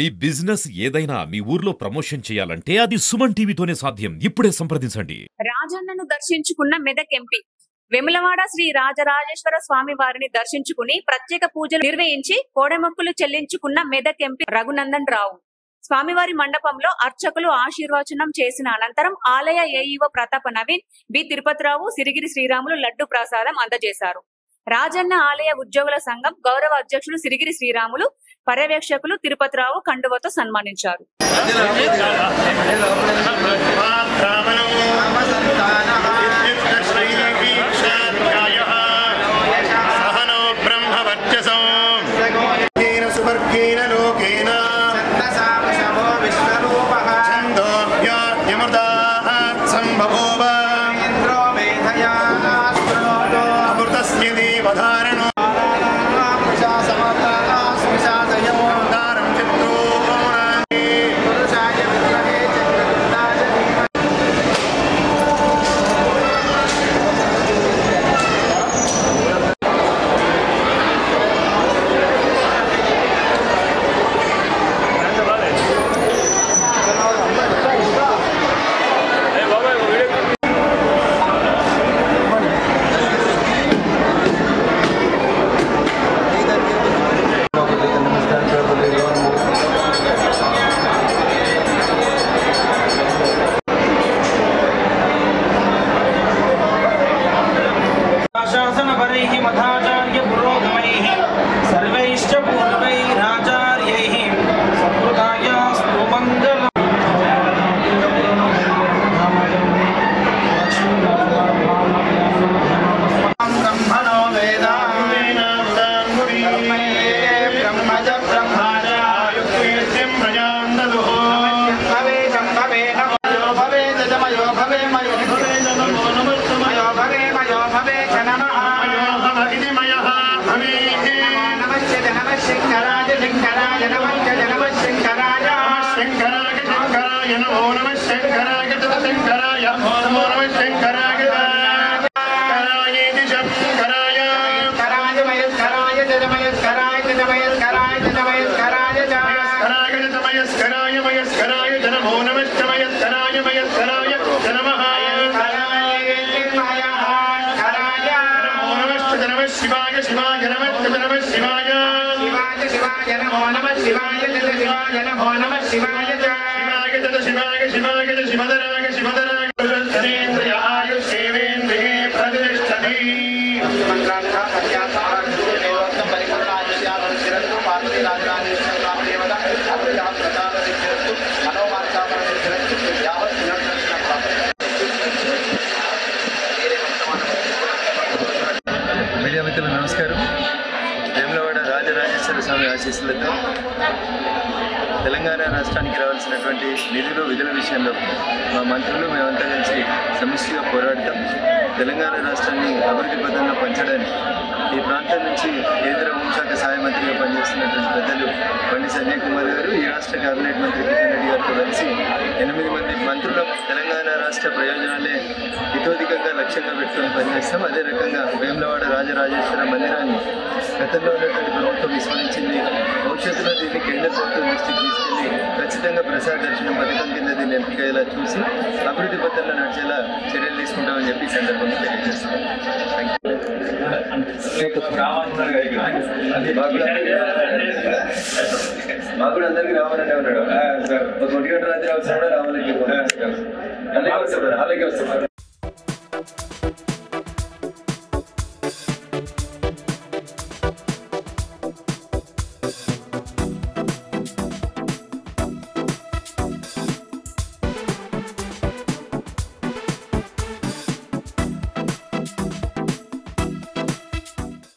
మీ business ఏదైనా మీ ఊర్లో promotion చేయాలంటే అది సుమన్ టీవీతోనే సాధ్యం. ఇప్పుడే సంప్రదించండి. రాజన్నను దర్శించుకున్న మెదక్ ఎంపీ. వెములవాడ శ్రీ రాజరాజేశ్వర స్వామి వారిని దర్శించుకుని ప్రత్యేక పూజలు నిర్వహించి కోడెమొక్కులు చెల్లించుకున్న మెదక్ ఎంపీ రఘునందన్ రావు. స్వామివారి మండపంలో అర్చకులు ఆశీర్వచనం చేసిన అనంతరం ఆలయ ఏఈఓ ప్రతాప నవీన్ బి తిరుపతిరావు సిరిగిరి శ్రీరాములు లడ్డు ప్రసాదం అందజేశారు. రాజన్న ఆలయ ఉద్యోగుల సంఘం గౌరవ అధ్యక్షులు సిరిగిరి శ్రీరాములు పర్యవేక్షకులు తిరుపతిరావు కండువతో సన్మానించారు मठाचार्यपुरोगमैः सर्वैश्च पूर्वैराचार्यैः सत्कृतायास्तु मङ्गलम्। भवे मयो नमस्य च नमः शङ्कराय शङ्कराय नमः च नमः शङ्कराय शङ्कराय शङ्कराय नमो नमः शङ्कराय शङ्कराय नमो नमः शङ्कराय शिवाय नमः नमः शिवाय। शिवाय शिवाय नमो नमः शिवाय तत् शिवाय नमो नमः शिवाय च शिवाय तत् शिवाय शिवाय च शिवधराय शिवधराय पुरुषेन्द्रिय आयुष्येवेन्द्रिये प्रतिष्ठति मन्त्रार्थः सत्यार्थः परिमाण వేములవాడ రాజరాజేశ్వర స్వామి ఆశీస్సులతో తెలంగాణ రాష్ట్రానికి రావాల్సినటువంటి నిధులు విధుల విషయంలో మా మంత్రులు మేమంతా కలిసి సమిష్టిగా పోరాడతాం. తెలంగాణ రాష్ట్రాన్ని అభివృద్ధి పథంలో పంచడానికి ఈ ప్రాంతం నుంచి కేంద్ర హోంశాఖ సహాయ మంత్రిగా పనిచేస్తున్నటువంటి పెద్దలు బండి సంజయ్ కుమార్ గారు ఈ రాష్ట్ర కేబినెట్ మంత్రి కిషన్ రెడ్డి గారితో కలిసి ఎనిమిది మంది మంత్రుల తెలంగాణ రాష్ట్ర ప్రయోజనాలే ఇతోధికంగా లక్ష్యంగా పెట్టుకొని పనిచేస్తాం. అదే రకంగా వేములవాడ రాజరాజేశ్వర మందిరాన్ని గతంలో ఉన్నటువంటి ప్రభుత్వం విస్మరించింది భవిష్యత్తులో దీన్ని కేంద్ర ప్రభుత్వం దృష్టికి తీసుకెళ్ళి ఖచ్చితంగా ప్రసాద దర్శనం పథకం కింద దీన్ని ఎంపికయ్యేలా చూసి అభివృద్ధి పథంలో నడిచేలా చర్యలు తీసుకుంటామని చెప్పి సందర్భంగా తెలియజేస్తాం మాకు కూడా అందరికీ రావాలంటే ఉన్నాడు. ఒక ఒంటి గంట రాత్రి అవసరం కూడా రావాలని అలాగే వస్తారు అలాగే వస్తారు